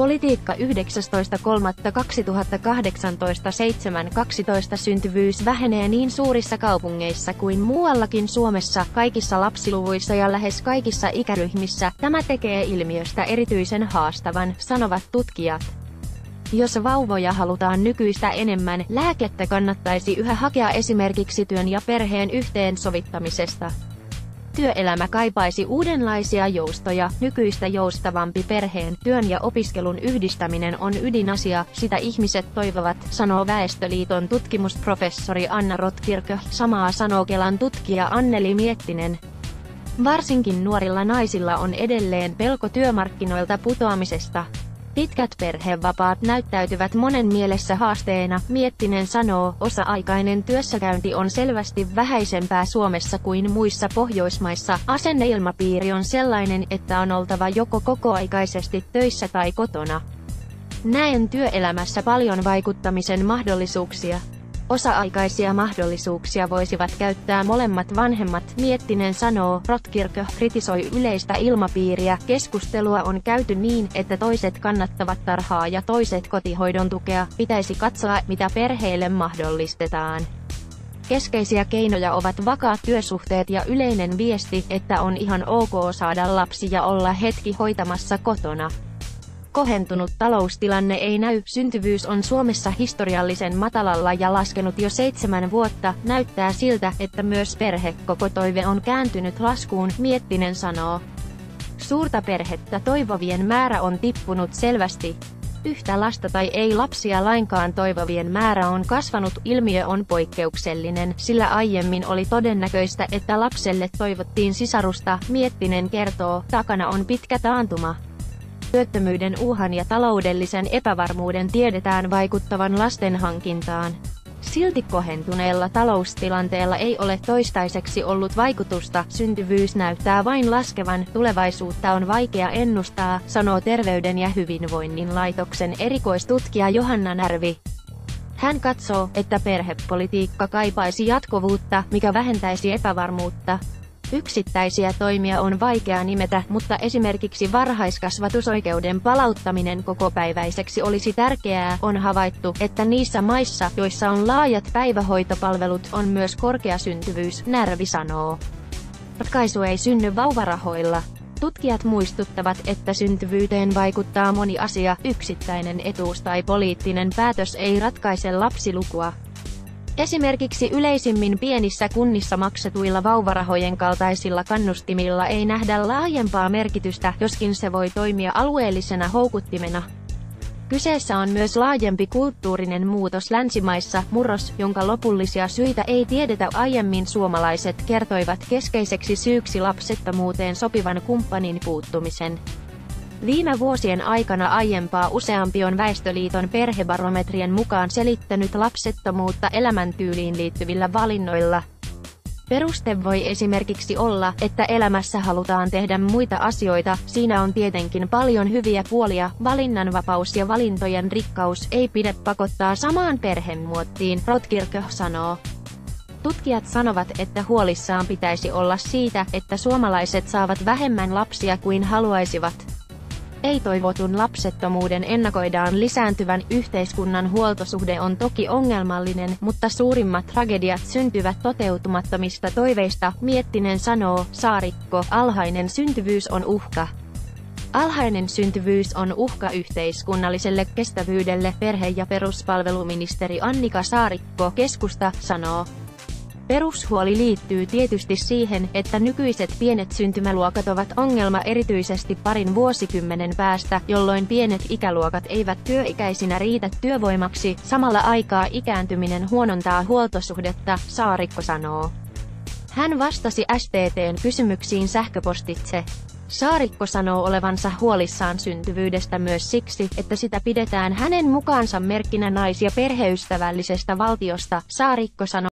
Politiikka 19.3.2018 7.12 syntyvyys vähenee niin suurissa kaupungeissa kuin muuallakin Suomessa, kaikissa lapsiluvuissa ja lähes kaikissa ikäryhmissä. Tämä tekee ilmiöstä erityisen haastavan, sanovat tutkijat. Jos vauvoja halutaan nykyistä enemmän, lääkettä kannattaisi yhä hakea esimerkiksi työn ja perheen yhteensovittamisesta. Työelämä kaipaisi uudenlaisia joustoja, nykyistä joustavampi perheen, työn ja opiskelun yhdistäminen on ydinasia, sitä ihmiset toivovat, sanoo Väestöliiton tutkimusprofessori Anna Rotkirkö, samaa sanoo Kelan tutkija Anneli Miettinen. Varsinkin nuorilla naisilla on edelleen pelko työmarkkinoilta putoamisesta. Pitkät perhevapaat näyttäytyvät monen mielessä haasteena, Miettinen sanoo, osa-aikainen työssäkäynti on selvästi vähäisempää Suomessa kuin muissa Pohjoismaissa, asenneilmapiiri on sellainen, että on oltava joko kokoaikaisesti töissä tai kotona. Näen työelämässä paljon vaikuttamisen mahdollisuuksia. Osa-aikaisia mahdollisuuksia voisivat käyttää molemmat vanhemmat, Miettinen sanoo, Rotkirkö kritisoi yleistä ilmapiiriä, keskustelua on käyty niin, että toiset kannattavat tarhaa ja toiset kotihoidon tukea, pitäisi katsoa, mitä perheille mahdollistetaan. Keskeisiä keinoja ovat vakaat työsuhteet ja yleinen viesti, että on ihan ok saada lapsi ja olla hetki hoitamassa kotona. Kohentunut taloustilanne ei näy, syntyvyys on Suomessa historiallisen matalalla ja laskenut jo seitsemän vuotta, näyttää siltä, että myös perhekokotoive on kääntynyt laskuun, Miettinen sanoo. Suurta perhettä toivovien määrä on tippunut selvästi. Yhtä lasta tai ei lapsia lainkaan toivovien määrä on kasvanut, ilmiö on poikkeuksellinen, sillä aiemmin oli todennäköistä, että lapselle toivottiin sisarusta, Miettinen kertoo, takana on pitkä taantuma. Työttömyyden uhan ja taloudellisen epävarmuuden tiedetään vaikuttavan lasten hankintaan. Silti kohentuneella taloustilanteella ei ole toistaiseksi ollut vaikutusta, syntyvyys näyttää vain laskevan, tulevaisuutta on vaikea ennustaa, sanoo Terveyden ja hyvinvoinnin laitoksen erikoistutkija Johanna Närvi. Hän katsoo, että perhepolitiikka kaipaisi jatkuvuutta, mikä vähentäisi epävarmuutta, Yksittäisiä toimia on vaikea nimetä, mutta esimerkiksi varhaiskasvatusoikeuden palauttaminen kokopäiväiseksi olisi tärkeää. On havaittu, että niissä maissa, joissa on laajat päivähoitopalvelut, on myös korkea syntyvyys, Närvi sanoo. Ratkaisu ei synny vauvarahoilla. Tutkijat muistuttavat, että syntyvyyteen vaikuttaa moni asia, yksittäinen etuus tai poliittinen päätös ei ratkaise lapsilukua. Esimerkiksi yleisimmin pienissä kunnissa maksetuilla vauvarahojen kaltaisilla kannustimilla ei nähdä laajempaa merkitystä, joskin se voi toimia alueellisena houkuttimena. Kyseessä on myös laajempi kulttuurinen muutos länsimaissa, murros, jonka lopullisia syitä ei tiedetä aiemmin suomalaiset kertoivat keskeiseksi syyksi lapsettomuuteen sopivan kumppanin puuttumisen. Viime vuosien aikana aiempaa useampi on Väestöliiton perhebarometrien mukaan selittänyt lapsettomuutta elämäntyyliin liittyvillä valinnoilla. Peruste voi esimerkiksi olla, että elämässä halutaan tehdä muita asioita, siinä on tietenkin paljon hyviä puolia, valinnanvapaus ja valintojen rikkaus ei pidä pakottaa samaan perhemuottiin, Rotkirkö sanoo. Tutkijat sanovat, että huolissaan pitäisi olla siitä, että suomalaiset saavat vähemmän lapsia kuin haluaisivat. Ei-toivotun lapsettomuuden ennakoidaan lisääntyvän, yhteiskunnan huoltosuhde on toki ongelmallinen, mutta suurimmat tragediat syntyvät toteutumattomista toiveista, Miettinen sanoo, Saarikko, alhainen syntyvyys on uhka. Alhainen syntyvyys on uhka yhteiskunnalliselle kestävyydelle, perhe- ja peruspalveluministeri Annika Saarikko, keskusta, sanoo. Perushuoli liittyy tietysti siihen, että nykyiset pienet syntymäluokat ovat ongelma erityisesti parin vuosikymmenen päästä, jolloin pienet ikäluokat eivät työikäisinä riitä työvoimaksi, samalla aikaa ikääntyminen huonontaa huoltosuhdetta, Saarikko sanoo. Hän vastasi STTn kysymyksiin sähköpostitse. Saarikko sanoo olevansa huolissaan syntyvyydestä myös siksi, että sitä pidetään hänen mukaansa merkkinä nais- ja perheystävällisestä valtiosta, Saarikko sanoo.